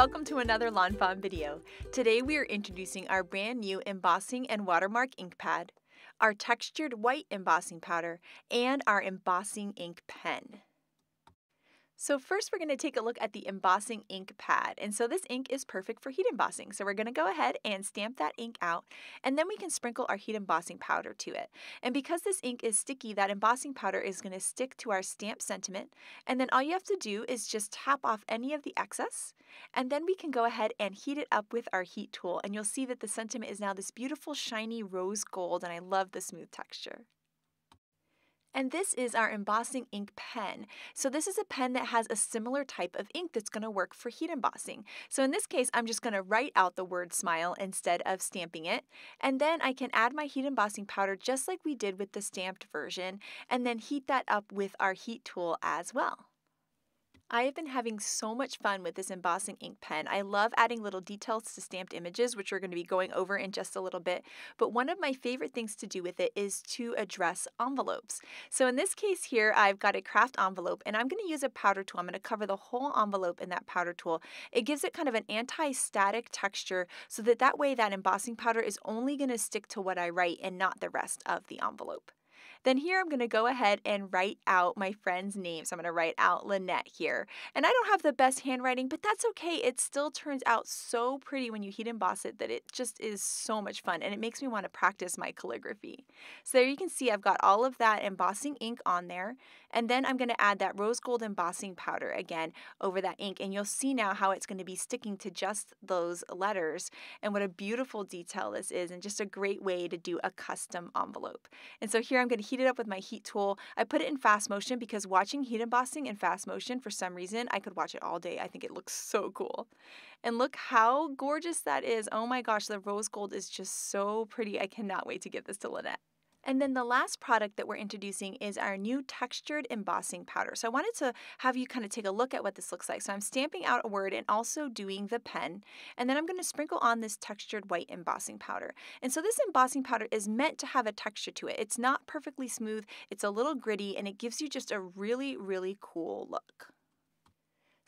welcome to another Lawn Fawn video. Today we are introducing our brand new embossing and watermark ink pad, our textured white embossing powder, and our embossing ink pen. So first we're going to take a look at the embossing ink pad. And so this ink is perfect for heat embossing. So we're going to go ahead and stamp that ink out and then we can sprinkle our heat embossing powder to it. And because this ink is sticky, that embossing powder is going to stick to our stamp sentiment. And then all you have to do is just tap off any of the excess and then we can go ahead and heat it up with our heat tool. And you'll see that the sentiment is now this beautiful shiny rose gold and I love the smooth texture. And this is our embossing ink pen. So this is a pen that has a similar type of ink that's going to work for heat embossing. So in this case, I'm just going to write out the word smile instead of stamping it. And then I can add my heat embossing powder just like we did with the stamped version and then heat that up with our heat tool as well. I have been having so much fun with this embossing ink pen. I love adding little details to stamped images, which we're going to be going over in just a little bit. But one of my favorite things to do with it is to address envelopes. So in this case here, I've got a kraft envelope and I'm going to use a powder tool. I'm going to cover the whole envelope in that powder tool. It gives it kind of an anti-static texture so that that way that embossing powder is only going to stick to what I write and not the rest of the envelope. Then here I'm going to go ahead and write out my friend's name. So I'm going to write out Lynette here. And I don't have the best handwriting, but that's okay. It still turns out so pretty when you heat emboss it that it just is so much fun and it makes me want to practice my calligraphy. So there you can see I've got all of that embossing ink on there. And then I'm going to add that rose gold embossing powder again over that ink. And you'll see now how it's going to be sticking to just those letters and what a beautiful detail this is and just a great way to do a custom envelope. And so here I'm going to heat it up with my heat tool. I put it in fast motion because watching heat embossing in fast motion for some reason, I could watch it all day. I think it looks so cool. And look how gorgeous that is. Oh my gosh, the rose gold is just so pretty. I cannot wait to give this to Lynette. And then the last product that we're introducing is our new textured embossing powder. So I wanted to have you kind of take a look at what this looks like. So I'm stamping out a word and also doing the pen. And then I'm going to sprinkle on this textured white embossing powder. And so this embossing powder is meant to have a texture to it. It's not perfectly smooth, it's a little gritty, and it gives you just a really, really cool look.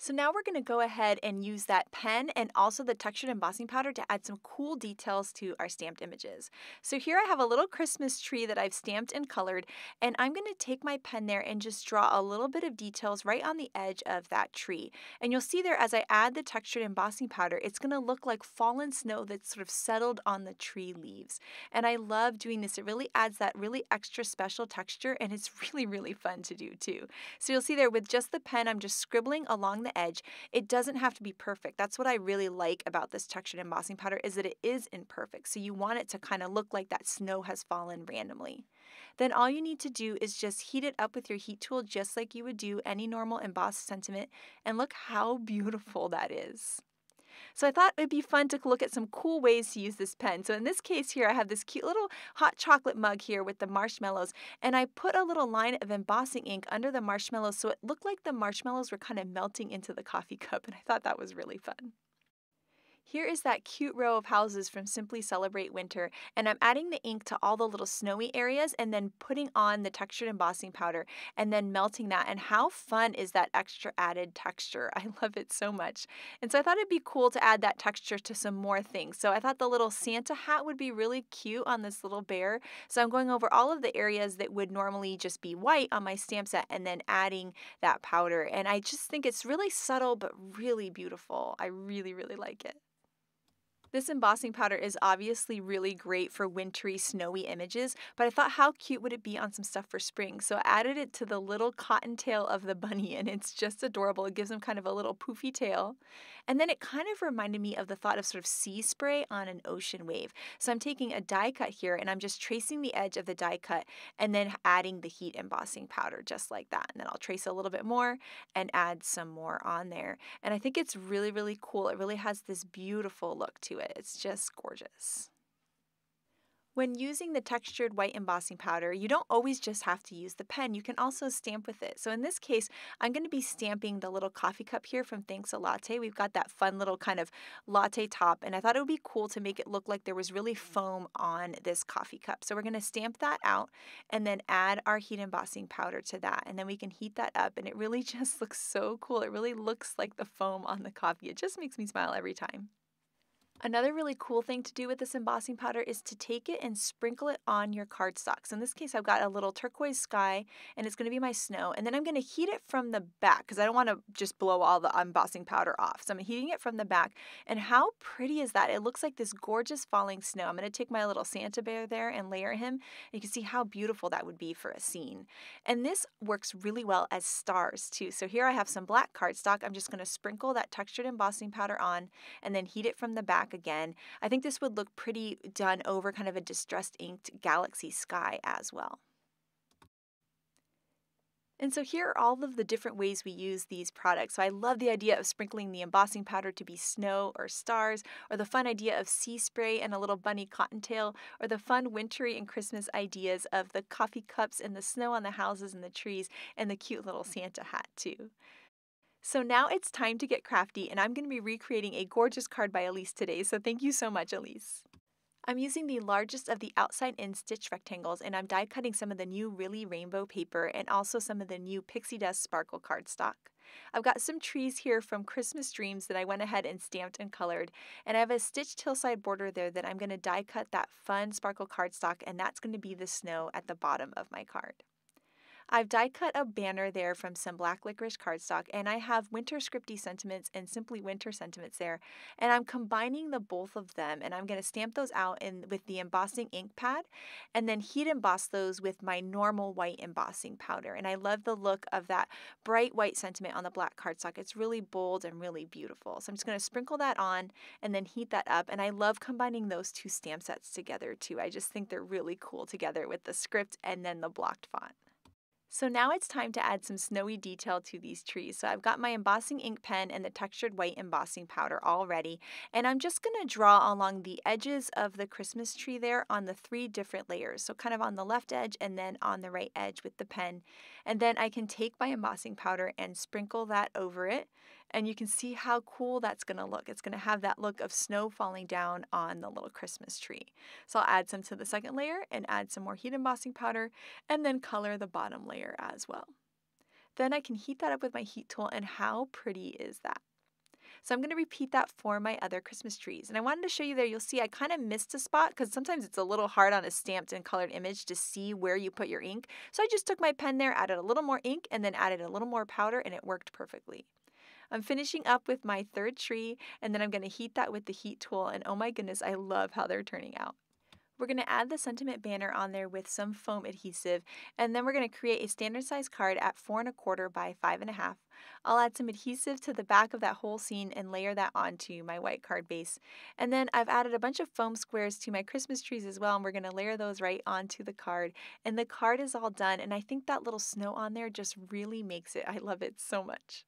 So now we're going to go ahead and use that pen and also the textured embossing powder to add some cool details to our stamped images. So here I have a little Christmas tree that I've stamped and colored, and I'm going to take my pen there and just draw a little bit of details right on the edge of that tree. And you'll see there as I add the textured embossing powder, it's going to look like fallen snow that's sort of settled on the tree leaves. And I love doing this. It really adds that really extra special texture, and it's really, really fun to do too. So you'll see there with just the pen, I'm just scribbling along the edge. It doesn't have to be perfect. That's what I really like about this textured embossing powder is that it is imperfect. So you want it to kind of look like that snow has fallen randomly. Then all you need to do is just heat it up with your heat tool just like you would do any normal embossed sentiment and look how beautiful that is. So I thought it'd be fun to look at some cool ways to use this pen. So in this case here, I have this cute little hot chocolate mug here with the marshmallows, and I put a little line of embossing ink under the marshmallows so it looked like the marshmallows were kind of melting into the coffee cup, and I thought that was really fun. Here is that cute row of houses from Simply Celebrate Winter, and I'm adding the ink to all the little snowy areas and then putting on the textured embossing powder and then melting that. And how fun is that extra added texture? I love it so much. And so I thought it'd be cool to add that texture to some more things. So I thought the little Santa hat would be really cute on this little bear. So I'm going over all of the areas that would normally just be white on my stamp set and then adding that powder. And I just think it's really subtle but really beautiful. I really, really like it. This embossing powder is obviously really great for wintry, snowy images, but I thought how cute would it be on some stuff for spring? So I added it to the little cotton tail of the bunny, and it's just adorable. It gives him kind of a little poofy tail. And then it kind of reminded me of the thought of sort of sea spray on an ocean wave. So I'm taking a die cut here, and I'm just tracing the edge of the die cut and then adding the heat embossing powder just like that. And then I'll trace a little bit more and add some more on there. And I think it's really, really cool. It really has this beautiful look to it it. It's just gorgeous. When using the textured white embossing powder, you don't always just have to use the pen. You can also stamp with it. So in this case, I'm going to be stamping the little coffee cup here from Thanks a Latte. We've got that fun little kind of latte top, and I thought it would be cool to make it look like there was really foam on this coffee cup. So we're going to stamp that out and then add our heat embossing powder to that. And then we can heat that up, and it really just looks so cool. It really looks like the foam on the coffee. It just makes me smile every time. Another really cool thing to do with this embossing powder is to take it and sprinkle it on your cardstocks. In this case, I've got a little turquoise sky and it's going to be my snow. And then I'm going to heat it from the back because I don't want to just blow all the embossing powder off. So I'm heating it from the back. And how pretty is that? It looks like this gorgeous falling snow. I'm going to take my little Santa bear there and layer him. You can see how beautiful that would be for a scene. And this works really well as stars too. So here I have some black cardstock. I'm just going to sprinkle that textured embossing powder on and then heat it from the again. I think this would look pretty done over kind of a distressed inked galaxy sky as well. And so here are all of the different ways we use these products. So I love the idea of sprinkling the embossing powder to be snow or stars, or the fun idea of sea spray and a little bunny cottontail, or the fun wintry and Christmas ideas of the coffee cups and the snow on the houses and the trees, and the cute little Santa hat too. So now it's time to get crafty, and I'm going to be recreating a gorgeous card by Elise today, so thank you so much, Elise. I'm using the largest of the outside in stitch rectangles and I'm die cutting some of the new Really Rainbow paper and also some of the new Pixie Dust Sparkle cardstock. I've got some trees here from Christmas Dreams that I went ahead and stamped and colored, and I have a stitched hillside border there that I'm going to die cut that fun sparkle cardstock, and that's going to be the snow at the bottom of my card. I've die cut a banner there from some black licorice cardstock, and I have winter scripty sentiments and simply winter sentiments there. And I'm combining the both of them, and I'm going to stamp those out in with the embossing ink pad, and then heat emboss those with my normal white embossing powder. And I love the look of that bright white sentiment on the black cardstock. It's really bold and really beautiful. So I'm just going to sprinkle that on and then heat that up. And I love combining those two stamp sets together too. I just think they're really cool together with the script and then the blocked font. So now it's time to add some snowy detail to these trees. So I've got my embossing ink pen and the textured white embossing powder all ready. And I'm just going to draw along the edges of the Christmas tree there on the three different layers. So kind of on the left edge and then on the right edge with the pen. And then I can take my embossing powder and sprinkle that over it and you can see how cool that's going to look. It's going to have that look of snow falling down on the little Christmas tree. So I'll add some to the second layer and add some more heat embossing powder and then color the bottom layer as well. Then I can heat that up with my heat tool and how pretty is that? So I'm going to repeat that for my other Christmas trees. And I wanted to show you there, you'll see I kind of missed a spot because sometimes it's a little hard on a stamped and colored image to see where you put your ink. So I just took my pen there, added a little more ink, and then added a little more powder, and it worked perfectly. I'm finishing up with my third tree and then I'm going to heat that with the heat tool and oh my goodness, I love how they're turning out. We're going to add the sentiment banner on there with some foam adhesive, and then we're going to create a standard size card at four and a quarter by five and a half. I'll add some adhesive to the back of that whole scene and layer that onto my white card base. And then I've added a bunch of foam squares to my Christmas trees as well, and we're going to layer those right onto the card. And the card is all done, and I think that little snow on there just really makes it. I love it so much.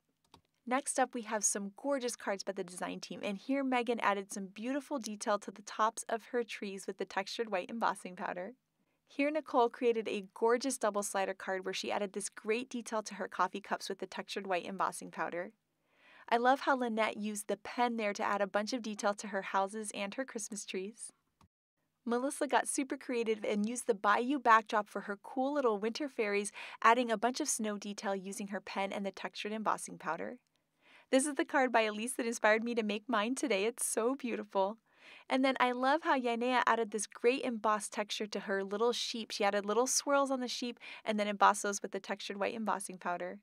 Next up, we have some gorgeous cards by the design team, and here Megan added some beautiful detail to the tops of her trees with the textured white embossing powder. Here, Nicole created a gorgeous double slider card where she added this great detail to her coffee cups with the textured white embossing powder. I love how Lynette used the pen there to add a bunch of detail to her houses and her Christmas trees. Melissa got super creative and used the Bayou backdrop for her cool little winter fairies, adding a bunch of snow detail using her pen and the textured embossing powder. This is the card by Elise that inspired me to make mine today. It's so beautiful. And then I love how Yanea added this great embossed texture to her little sheep. She added little swirls on the sheep and then embossed those with the textured white embossing powder.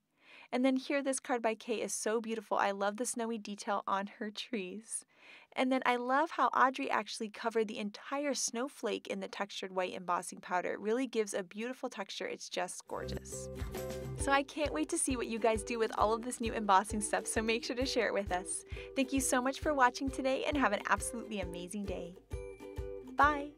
And then here, this card by Kay is so beautiful. I love the snowy detail on her trees. And then I love how Audrey actually covered the entire snowflake in the textured white embossing powder. It really gives a beautiful texture. It's just gorgeous. So I can't wait to see what you guys do with all of this new embossing stuff, so make sure to share it with us. Thank you so much for watching today and have an absolutely amazing day. Bye!